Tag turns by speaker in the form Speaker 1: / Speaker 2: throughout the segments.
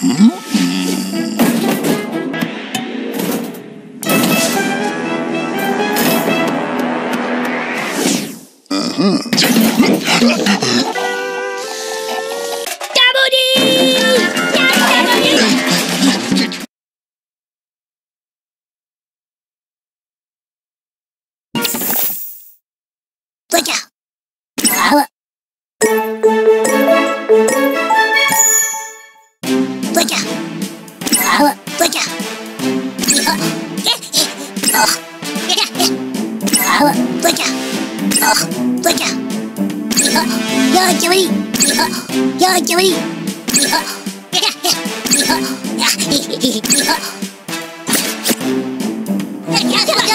Speaker 1: Uh-huh. どいちゃあどいちゃあよーちゃぶりよーちゃぶりよやややややややややややや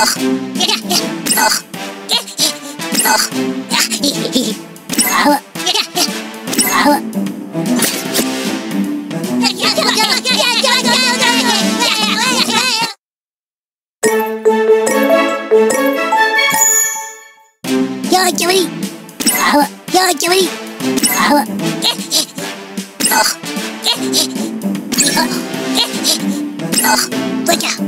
Speaker 1: Oh, look out!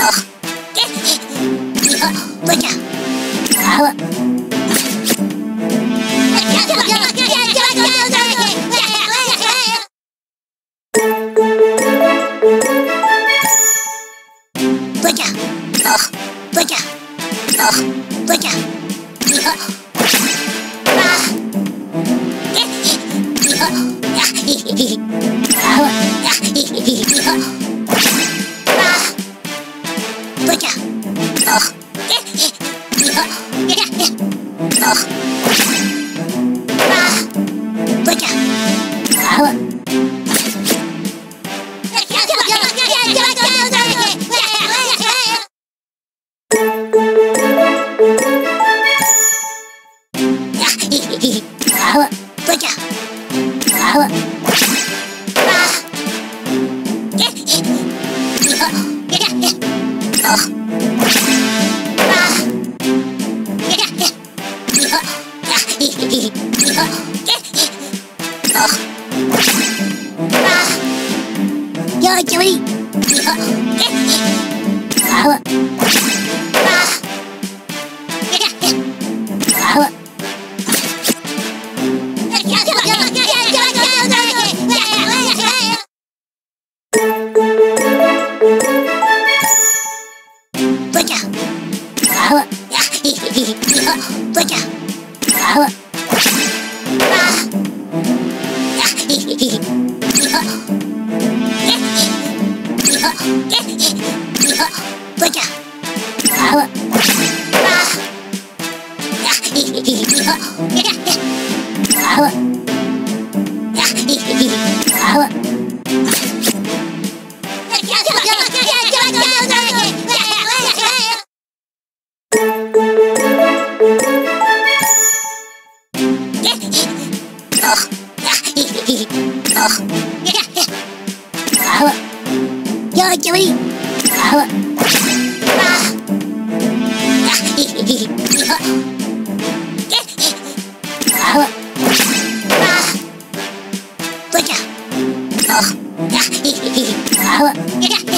Speaker 1: Yeah. Oh. よ、キョイ。あ、えっ。あわ。Oh. よいけばいいあああ Oh, yeah.